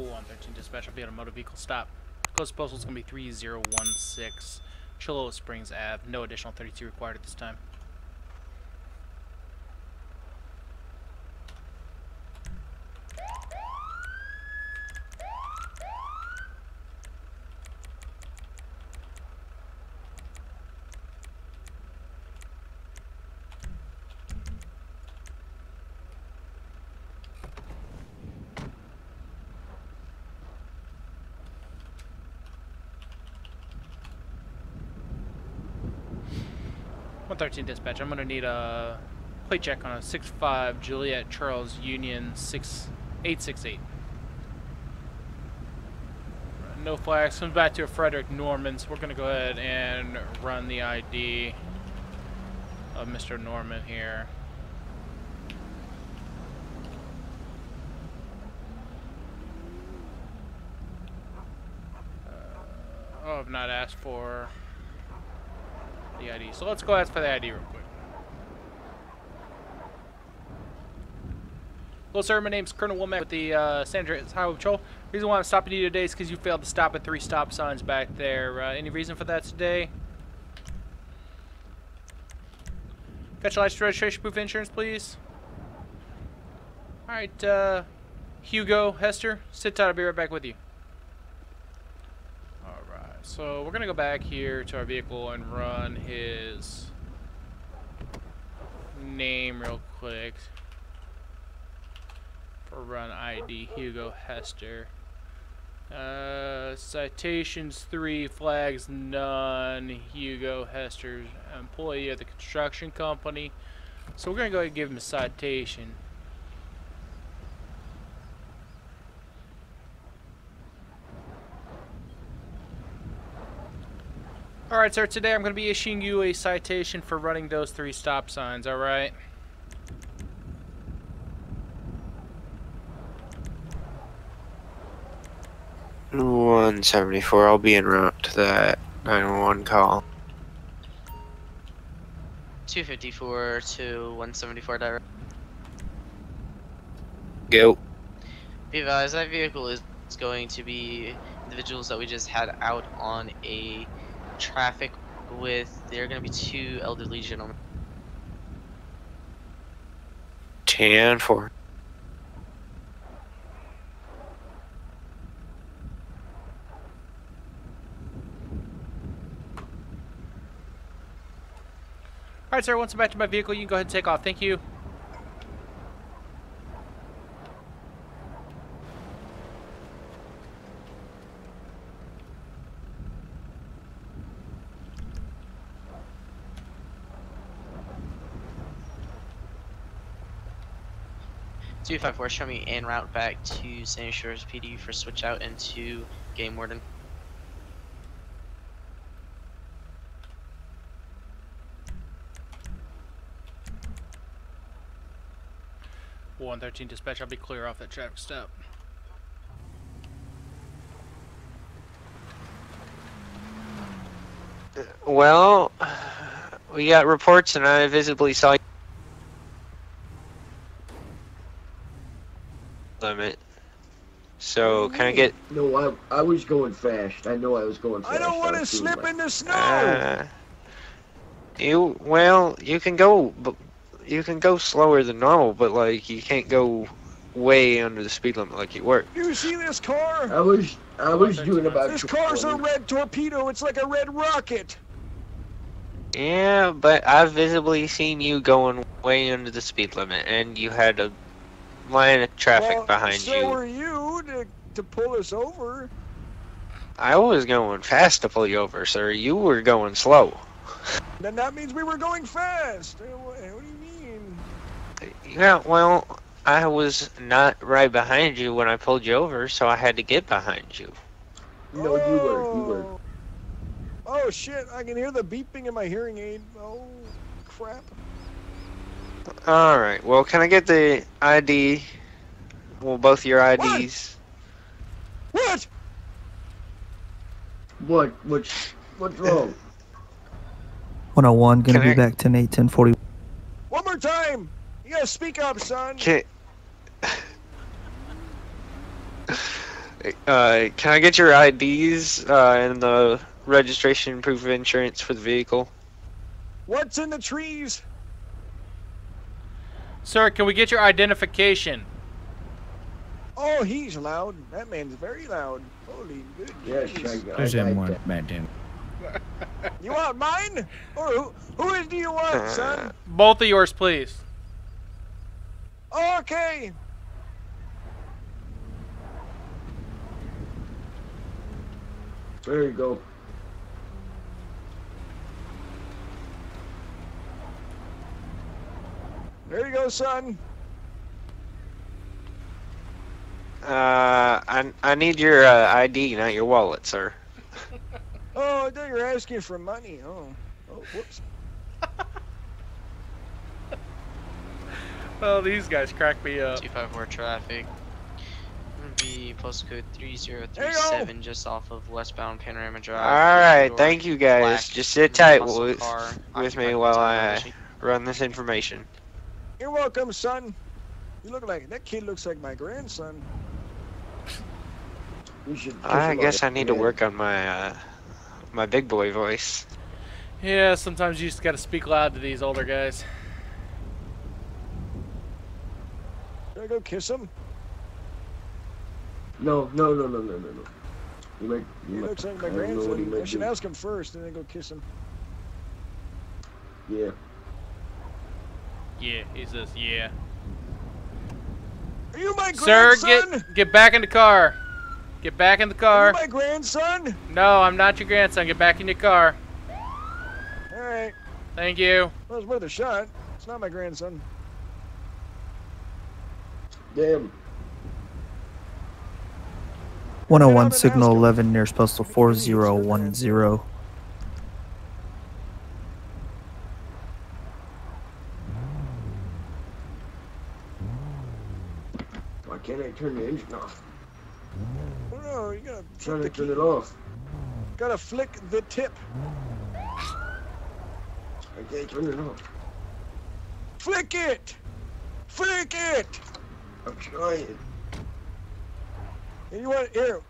113 dispatch, I'll be on a motor vehicle stop. Closest postal is going to be 3016 Cholla Springs Ave. No additional 32 required at this time. One thirteen dispatch. I'm gonna need a plate check on a six five Juliet Charles Union six eight six eight. No flags. Comes back to a Frederick Norman. So we're gonna go ahead and run the ID of Mr. Norman here. Uh, oh, I've not asked for the ID. So let's go ask for the ID real quick. Hello, sir. My name's Colonel Womack with the uh, San Andreas Highway Patrol. reason why I'm stopping you today is because you failed to stop at three stop signs back there. Uh, any reason for that today? Got your license, registration, proof, of insurance, please. All right, uh, Hugo Hester, sit tight. I'll be right back with you. So we're gonna go back here to our vehicle and run his name real quick. For run ID, Hugo Hester. Uh, citations three, flags none. Hugo Hester's employee of the construction company. So we're gonna go ahead and give him a citation. Alright, sir, today I'm going to be issuing you a citation for running those three stop signs, alright? One seventy four. I'll be en route to that nine one one call. 254 to 174 direct. Go. Be advised, that vehicle is is going to be individuals that we just had out on a traffic with. There are going to be two elderly gentlemen. Ten four. Alright, sir, once I'm back to my vehicle, you can go ahead and take off. Thank you. Two five four, show me en route back to Sandy Shores PD for switch out into Game Warden. One thirteen dispatch. I'll be clear off that traffic stop. Well, we got reports, and I visibly saw limit. So can I get? No, I I was going fast. I know I was going fast. I don't want to slip my- in the snow. Uh, you well, you can go, but you can go slower than normal, but like you can't go way under the speed limit like you were. you see this car? I was I was doing about. This car's a red torpedo. It's like a red rocket. Yeah, but I've visibly seen you going way under the speed limit, and you had a line of traffic well, behind so you. were you to, to pull us over. I was going fast to pull you over, sir. You were going slow. Then that means we were going fast. What, what do you mean? Yeah, well, I was not right behind you when I pulled you over, so I had to get behind you. No, you were. You were. Oh. Oh shit! I can hear the beeping in my hearing aid. Oh crap! All right. Well, can I get the ID? Well, both your IDs. What? What? What's what's wrong? 101, gonna Can be I- back 10 8 10 40. One more time! You gotta speak up, son. Can... Uh, can I get your IDs uh, and the registration proof of insurance for the vehicle? What's in the trees? Sir, can we get your identification? Oh, he's loud. That man's very loud. Holy good. Yes, jeez. I There's I him got one that. back then. You want mine? Or who, who is do you want, uh, son? Both of yours, please. Okay. There you go. There you go, son. Uh, I I need your uh, ID, not your wallet, sir. Oh, I thought you were asking for money. Oh. Oh, whoops. Oh, these guys crack me up. 254 traffic. Be postcode There you 3037 just off of westbound Panorama Drive. All right, Door, thank you guys. black Just sit tight muscle with, car, with me while I Mitsubishi. run this information. You're welcome, son. You look like that kid looks like my grandson. You should. I guess I need to work on my uh, my big boy voice. Yeah, sometimes you just gotta speak loud to these older guys. Should I go kiss him? No, no, no, no, no, no, no. You might. He You might. looks like my I don't know what he grandson. I should do. ask him first and then go kiss him. Yeah. Yeah, he says, yeah. Are you my Sir, grandson? get get back in the car. Get back in the Are car. you my grandson? No, I'm not your grandson. Get back in your car. All right. Thank you. Well, it's worth a shot. It's not my grandson. Damn. 101 and signal 11 nearest postal 4010. Why can't I turn the engine off? Oh no, you gotta I'm flick trying the to turn key. it off. Gotta flick the tip. I can't turn it off. Flick it. Flick it. I'm trying. And you want here?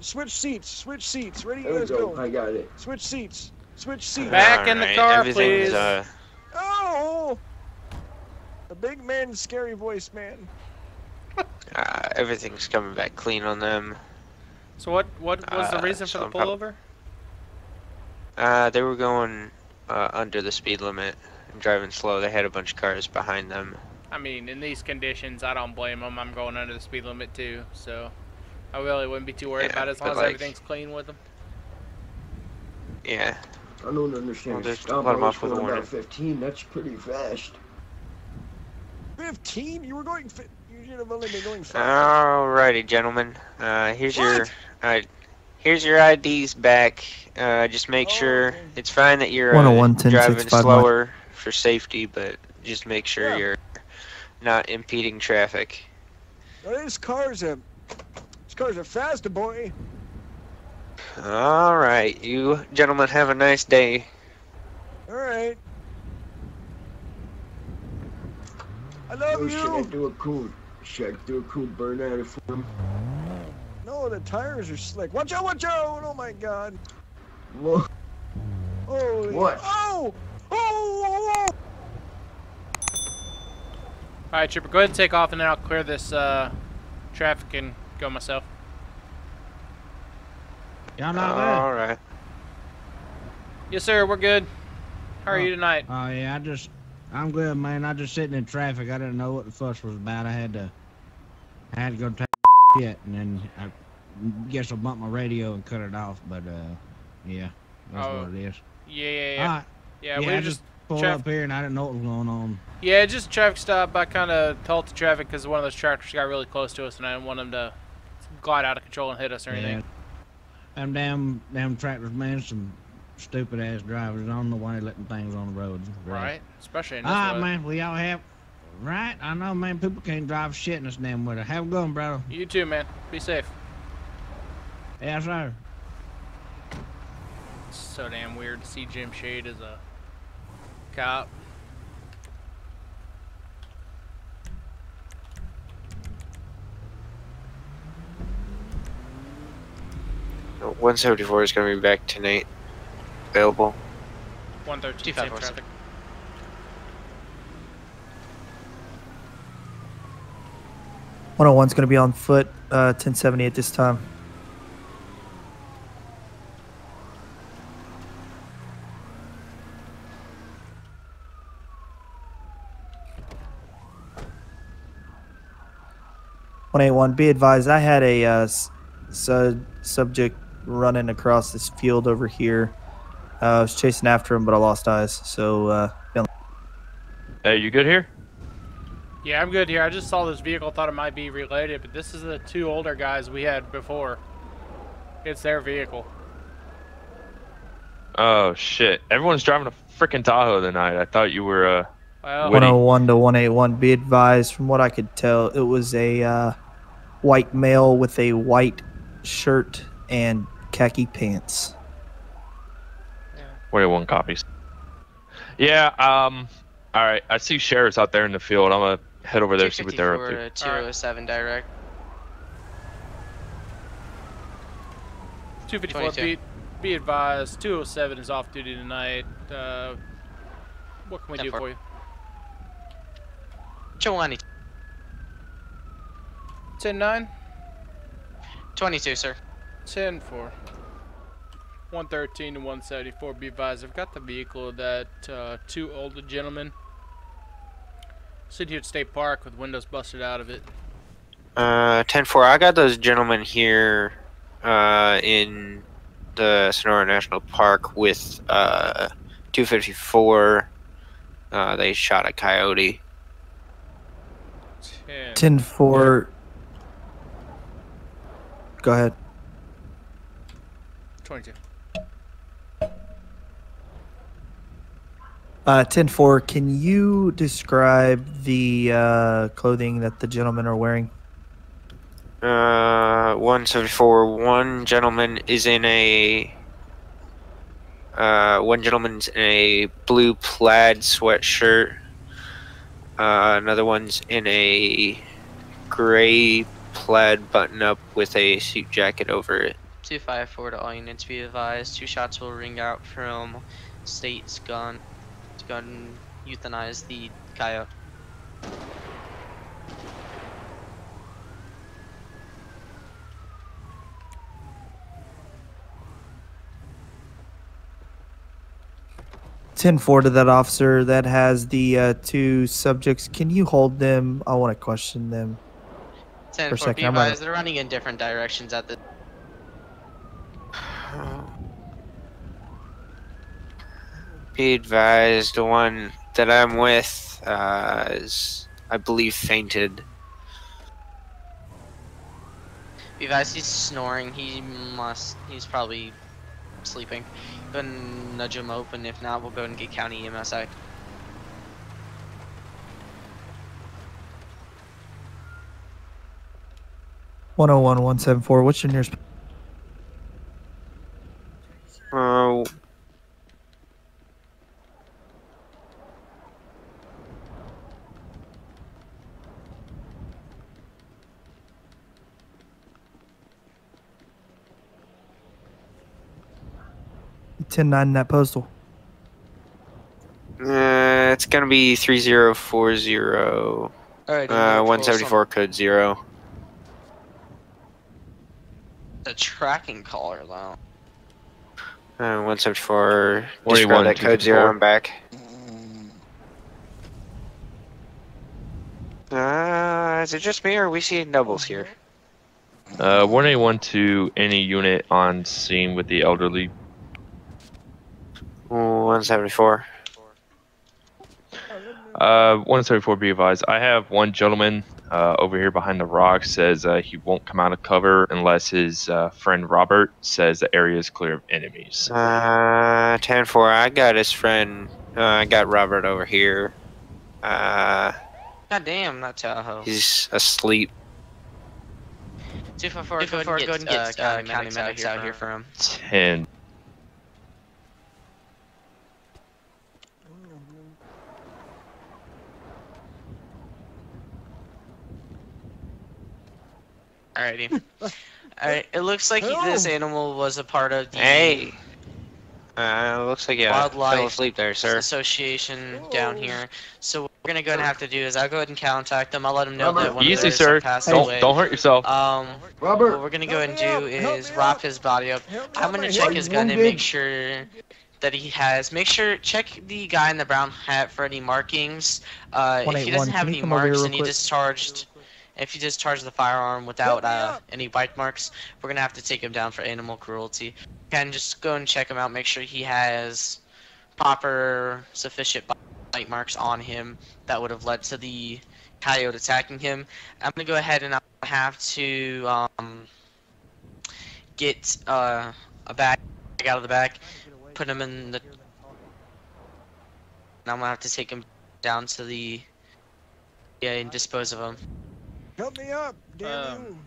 Switch seats. Switch seats. Ready? There we Let's go. go. I got it. Switch seats. Switch seats. Back in the car, please. Uh, Oh! The big man, scary voice man. uh, everything's coming back clean on them. So what what was the Uh, reason so for the I'm prob- pullover? Uh, they were going uh, under the speed limit and driving slow. They had a bunch of cars behind them. I mean, in these conditions, I don't blame them. I'm going under the speed limit too, so I really wouldn't be too worried Yeah, about it as long as like- everything's clean with them. Yeah. I don't understand. Well, just Stop let 'em always off with a warning. 15. That's pretty fast. 15? You were going. Fi- you should have only been going five. Alrighty, gentlemen. Uh, here's your What? uh, here's your IDs back. Uh, just make Oh, sure okay. it's fine that you're uh, 10, driving 65 slower for safety, but just make sure Yeah. you're not impeding traffic. Oh, this car's a. This car's a fast boy. All right, you gentlemen have a nice day. All right. I love Oh, should I do a cool? Should I do a cool burnout for him? No, the tires are slick. Watch out! Watch out! Oh my God. Whoa. Holy. What? Oh! Oh! oh, oh. All right, Trooper, go ahead and take off, and then I'll clear this uh, traffic and go myself. Y'all not there? All right. Yes, sir. We're good. How are Oh. you tonight? Oh yeah, I just, I'm good, man. I just sitting in traffic. I didn't know what the fuss was about. I had to, I had to go take shit, and then I guess I bumped my radio and cut it off. But uh, yeah, that's Oh, what it is. Yeah, yeah, yeah. Right. yeah, yeah, we I just just pulled up here and I didn't know what was going on. yeah, just traffic stop. I kind of halted traffic because one of those tractors got really close to us, and I didn't want them to glide out of control and hit us or anything. Yeah. Them damn, damn tractors, man. Some stupid ass drivers. on the way know letting things on the roads. really. Right? Especially in this Ah, weather. man, we all have. Right, I know, man. People can't drive shit in this damn weather. Have a good one, brother. You too, man. Be safe. Yes, sir. It's so damn weird to see Jim Shade as a cop. 174 is going to be back tonight. Available. 113 Two five same traffic. One hundred one's going to be on foot. Uh, ten seventy at this time. One eight one. Be advised, I had a uh, su- subject running across this field over here. Uh, I was chasing after him, but I lost eyes. So uh, Hey, you good here? Yeah, I'm good here. I just saw this vehicle, thought it might be related, but this is the two older guys we had before. It's their vehicle. Oh shit! Everyone's driving a freaking Tahoe tonight. I thought you were. uh Well, Witty. 101 to 181. Be advised, from what I could tell, it was a uh, white male with a white shirt and khaki pants. Wait, one copies. Yeah. Um. All right. I see sheriffs out there in the field. I'm gonna head over there see what they're up 254 to. to 207 direct. 254. Be, be advised, 207 is off duty tonight. Uh, what can we do 10-4. for you? Chilani. 10 9? 22, sir. 10 4. 113 to 174. Be advised, I've got the vehicle of that uh, two older gentlemen. Sitting here at State Park with windows busted out of it. Uh, 10-4, I got those gentlemen here uh, in the Sonora National Park with uh, 254. Uh, they shot a coyote. 10. 10 4. Go ahead. 22. Uh, 10 4. Can you describe the uh, clothing that the gentlemen are wearing? Uh, 174. One gentleman is in a. Uh, one gentleman's in a blue plaid sweatshirt. Uh, another one's in a gray plaid button up with a suit jacket over it. 254 to all units be advised. Two shots will ring out from state's gun. Gun euthanize the coyote. Ten four to that officer that has the uh, two subjects. Can you hold them? I want to question them. 10 For a 4 second, be I'm out advised. They're running in different directions at the. Be advised, the one that I'm with uh, is, I believe, fainted. Be advised he's snoring. He must. He's probably sleeping. But nudge him open. If not, we'll go and get county EMS out. One zero one one seven four. What's your nearest? Uh, Ten nine in that postal. uh, it's gonna be 3040. Alright. Uh, 174 code zero. The tracking caller though. Uh, 174. 41, Disregard that code zero. 254. I'm back. Uh, is it just me or are we seeing doubles here? Uh, 181 to any unit on scene with the elderly. 174. Uh, 174 be advised. I have one gentleman uh, over here behind the rock says uh, he won't come out of cover unless his uh, friend Robert says the area is clear of enemies. Uh, 10 4. I got his friend. Uh, I got Robert over here. Uh, God damn, that Tahoe. he's asleep. 254, go ahead and get, and get, uh, uh, county medics out here for him. 10. Alrighty. Alright, it looks like he- this animal was a part of the Hey. Uh, looks like you fell asleep there, sir. association down here. So what we're gonna go and have to do is I'll go ahead and contact them. I'll let them know that one of Easy, theirs sir. had passed Don't away. don't hurt yourself. Um, Robert, what we're gonna go and do Help me out, help is wrap his body up. Help I'm gonna my check his gun and make sure that he has. Make sure check the guy in the brown hat for any markings. Uh, if he doesn't have any come over here marks real and he quick? discharged, if he discharged the firearm without uh, any bite marks, we're gonna have to take him down for animal cruelty. Can just go and check him out. Make sure he has proper, sufficient bite marks on him that would have led to the coyote attacking him. I'm gonna go ahead and I'll have to um, get uh, a bag out of the bag, put him in the. And I'm gonna have to take him down to the. Yeah, and dispose of him. Help me up, damn Um, you.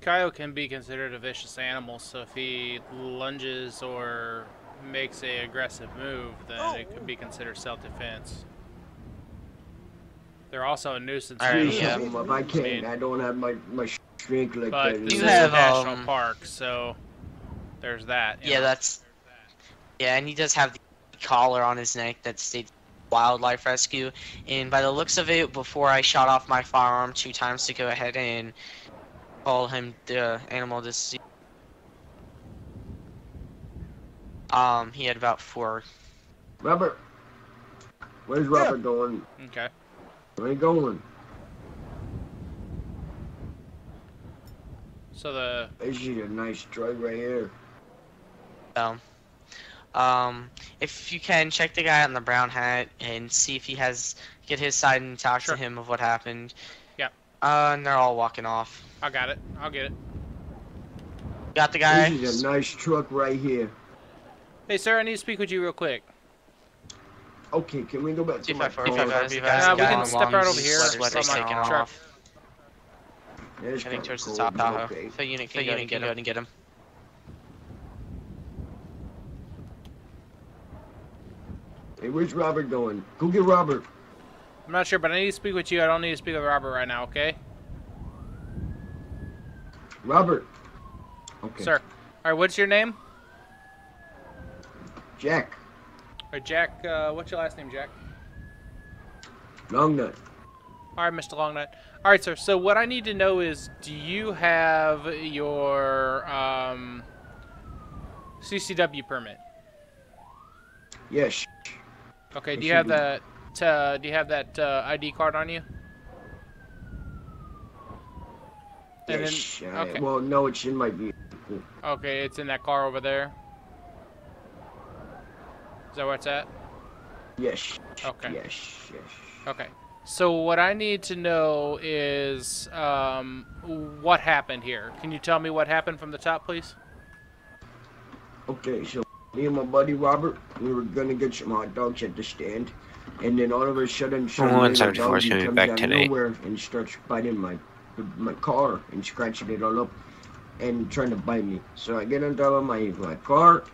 Coyote can be considered a vicious animal, so if he lunges or makes a aggressive move, then it could be considered self-defense. They're also a nuisance Alright, animal, yeah. up. I can't. I don't have my, my strength like but that. this You is have, a national um, park, so there's that. Yeah, know. that's. Yeah, and he does have the collar on his neck that states wildlife rescue. And by the looks of it, before I shot off my firearm two times to go ahead and call him the animal disease. Um, he had about four. Robert, where's Robert going? Okay. Where he going? So the This is a nice drug right here. So, um, if you can check the guy on the brown hat and see if he has get his side and talk Sure. to him of what happened. Yep. Uh, and they're all walking off. I got it. I'll get it. Got the guy. This is a nice truck right here. Hey, sir, I need to speak with you real quick. Okay, can we go back to my five four car? five five. Uh, we can step long right over here sweater's from my taking truck. off, That's Heading kinda towards the top but Tahoe. Okay. So unit can go and get him. and get him. Hey, where's Robert going? Go get Robert. I'm not sure, but I need to speak with you. I don't need to speak with Robert right now, okay? Robert. Okay. Sir. All right, what's your name? Jack. All right, Jack. Uh, what's your last name, Jack? Longnut. All right, Mr. Longnut. All right, sir. So what I need to know is, do you have your um, CCW permit? Yes. Okay. Do you have that? Uh, do you have that uh, ID card on you? And then- okay. Well, no, it's in my vehicle. Okay, it's in that car over there. Is that where it's at? Yes. Okay. Yes. Yes. Okay. So what I need to know is um, what happened here. Can you tell me what happened from the top, please? Okay, so me and my buddy Robert, we were gonna get some hot dogs at the stand, and then all of a sudden, some little 174 is doggy comes back out of nowhere and starts biting my my car and scratching it all up and trying to bite me. So I get on top of my my car,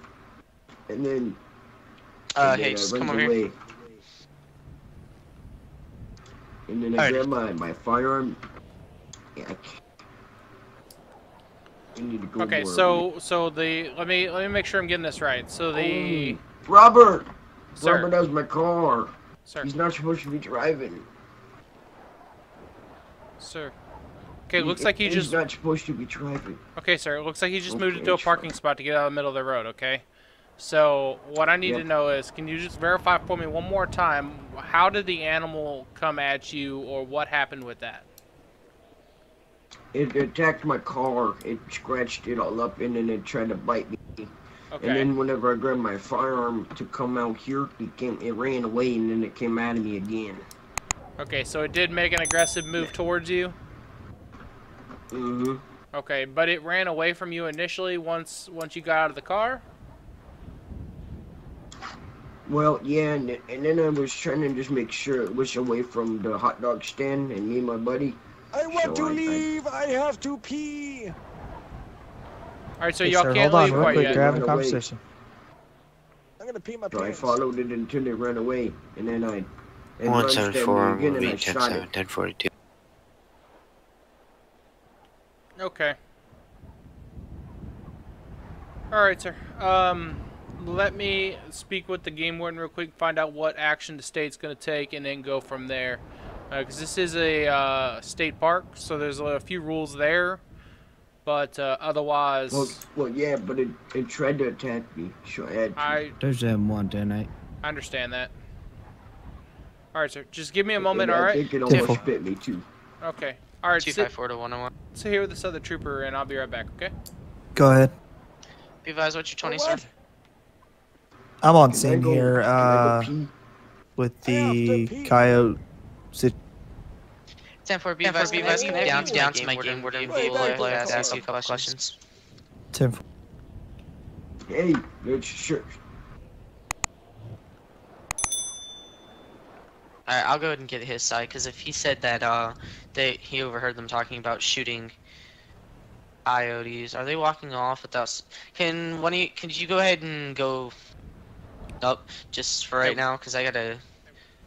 and then Uh, and then hey, I just come over here. And then I Alright. grab my my firearm. Yeah, I need to go Okay, so so the let me let me make sure I'm getting this right. So the Oh, Robert, sir Robert has my car. sir He's not supposed to be driving. sir. Okay, it looks like he he's just not supposed to be driving. okay, sir. It looks like he just moved Okay, into a fine. parking spot to get out of the middle of the road. Okay. So what I need to know is, can you just verify for me one more time? How did the animal come at you, or what happened with that? It attacked my car. It scratched it all up, and then it tried to bite me. Okay. And then whenever I grabbed my firearm to come out here, it came. It ran away, and then it came at me again. Okay, so it did make an aggressive move towards you. Mm-hmm. Okay, but it ran away from you initially once once you got out of the car. Well, yeah, and, and then I was trying to just make sure it was away from the hot dog stand, and me and my buddy. I want So to I- I- leave. I have to pee. All right, so Hey, y'all sir, can't hold on leave real quite quick. yet. You're having a conversation. I'm gonna pee my So I followed it until it ran away, and then I. it One lunged at seven again, and be I ten shot seven it. ten forty two. Okay. All right, sir. Um, let me speak with the game warden real quick, find out what action the state's going to take, and then go from there. Because this is a uh, state park, so there's a few rules there. But uh, otherwise, Well, well, yeah, but it, it tried to attack me. So I had to. I Two seven one ten eight. I understand that. All right, sir. Just give me a moment, and all I right? think it Careful. almost bit me too. Okay. All right, Two sit, five four to one oh one. sit here with this other trooper, and I'll be right back. Okay. Go ahead. Be advised, what's your twenty, Oh, sir? I'm on Can scene go- here uh, with I have to the pee. coyote. Sit- Ten four. Be Be advised, advised, be can down, down, down to my game warden Wait, vehicle. back, I'd like back, to ask you a couple questions. Ten. Hey, it's sure. Alright, I'll go ahead and get his side because if he said that uh they he overheard them talking about shooting coyotes, are they walking off without? s- Can one of you? Can you go ahead and go up just for right Hey. now? Because I gotta.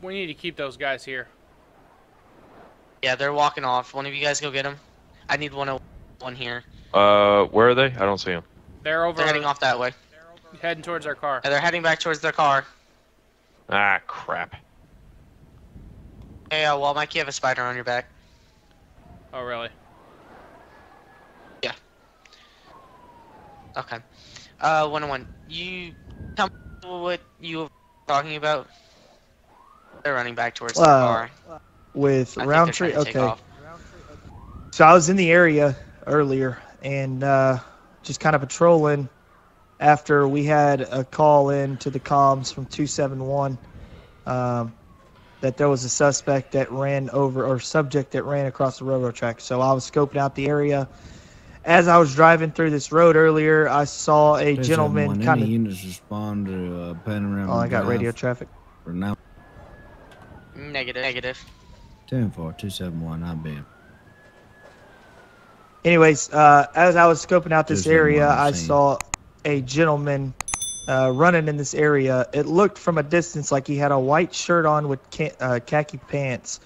We need to keep those guys here. Yeah, they're walking off. One of you guys go get them. I need one of one here. Uh, where are they? I don't see them. They're over. They're heading off that way. Heading towards our car. And they're heading back towards their car. Ah, crap. Hey, uh, well, Mike, you have a spider on your back. Oh, really? Yeah. Okay. Uh, one on one. You tell me what you were talking about. They're running back towards the Uh, car. With I think Roundtree. they're trying to take Okay, off. so I was in the area earlier and uh, just kind of patrolling after we had a call in to the comms from 271 um, that there was a suspect that ran over or subject that ran across the railroad track. So I was scoping out the area. As I was driving through this road earlier, I saw a gentleman kind Any of. units respond to uh, panorama. Oh, I got radio traffic. For now, Negative. Negative. Ten four two seven one. I've been. Anyways, uh, as I was scoping out this There's area, seen. saw a gentleman uh, running in this area. It looked from a distance like he had a white shirt on with uh, khaki pants,